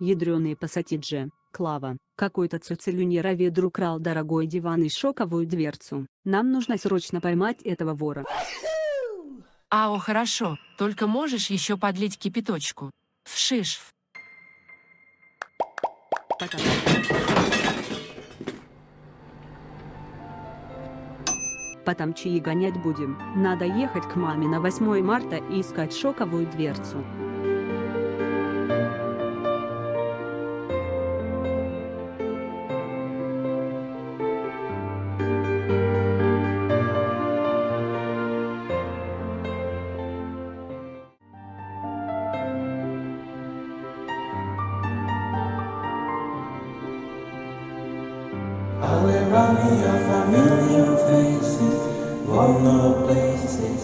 Ядреные пассатиджи, Клава, какой-то цицелюнера ведр украл дорогой диван и шоковую дверцу. Нам нужно срочно поймать этого вора. Ао, хорошо, только можешь еще подлить кипяточку. Вшиш. Потом. Потом чаи гонять будем. Надо ехать к маме на 8 марта и искать шоковую дверцу. All around me are familiar faces, won't know places,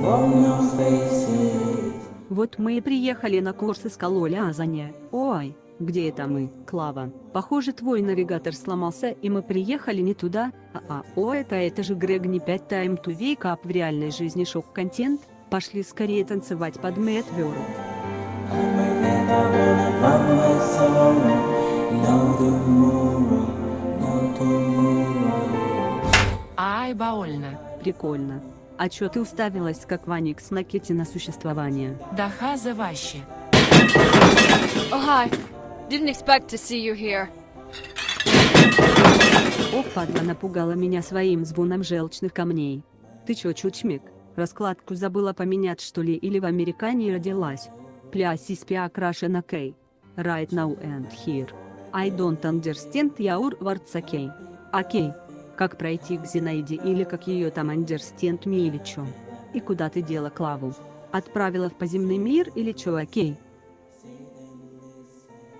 won't know faces. Вот мы и приехали на курсы скалоли Азане. Ой, где это мы, Клава? Похоже, твой навигатор сломался, и мы приехали не туда. А, а о, это это же Грег не 5 Time to Wake Up в реальной жизни шок-контент. Пошли скорее танцевать под Mad World. Прикольно. А чё ты уставилась как Ваникс на Кити на существование? Да хаза ваще. Oh, hi. Didn't expect to see you here. О, падла напугала меня своим звоном желчных камней. Ты чё, чучмик, раскладку забыла поменять что ли или в Американе родилась? Плясись пиакраше на кей. Right now and here. I don't understand your words okay. Окей. Как пройти к Зинаиде или как ее там или чё? И куда ты дела Клаву? Отправила в поземный мир или чё окей?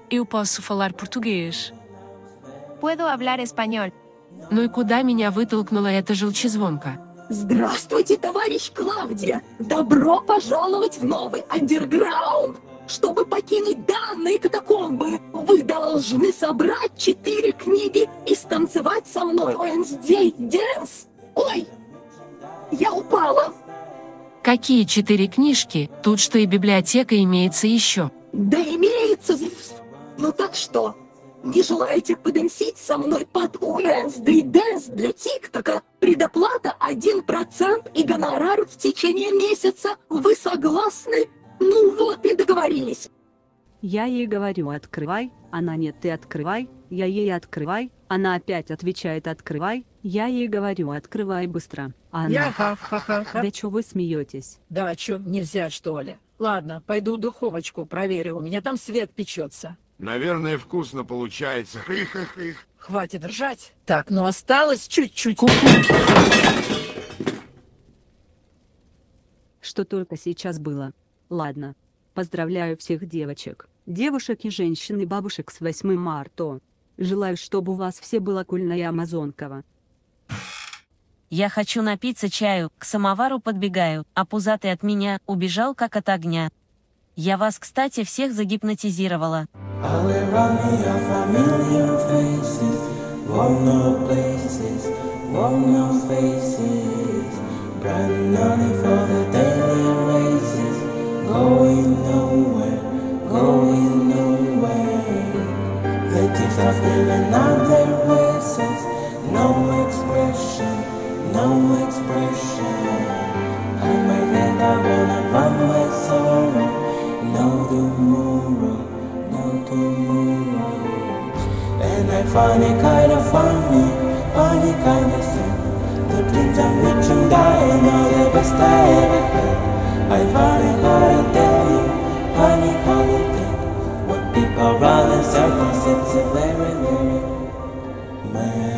Eu posso falar português. Puedo hablar español. Ну и куда меня вытолкнула эта желчезвонка? Здравствуйте, товарищ Клавдия! Добро пожаловать в новый андерграунд! Чтобы покинуть данные катакомбы, должны собрать четыре книги и станцевать со мной Wednesday Dance! Ой, я упала! Какие четыре книжки? Тут что и библиотека имеется еще. Да имеется... Ну так что, не желаете поденсить со мной под Wednesday Dance для ТикТока? Предоплата 1% и гонорар в течение месяца. Вы согласны? Ну вот и договорились. Я ей говорю открывай, она нет ты открывай, я ей открывай, она опять отвечает открывай, я ей говорю открывай быстро, а она... Я ха-ха-ха-ха. Да чё вы смеетесь? Да, чё, нельзя, что ли? Ладно, пойду духовочку проверю, у меня там свет печется. Наверное, вкусно получается. Хых-хых-хых. Хватит ржать. Так, ну осталось чуть-чуть. Что только сейчас было. Ладно. Поздравляю всех девочек, девушек и женщин и бабушек с 8 марта. Желаю, чтобы у вас все было кульно и амазонково. Я хочу напиться чаю, к самовару подбегаю, а пузатый от меня убежал как от огня. Я вас, кстати, всех загипнотизировала. Faces. Brand money for nowhere, going nowhere. The are their no expression, no expression. I may get I wanna run my sorrow, no tomorrow, no tomorrow. And I find it kind of funny, funny kind of sad. The dreams I'm are the best I ever had. I find It's a very, very, married.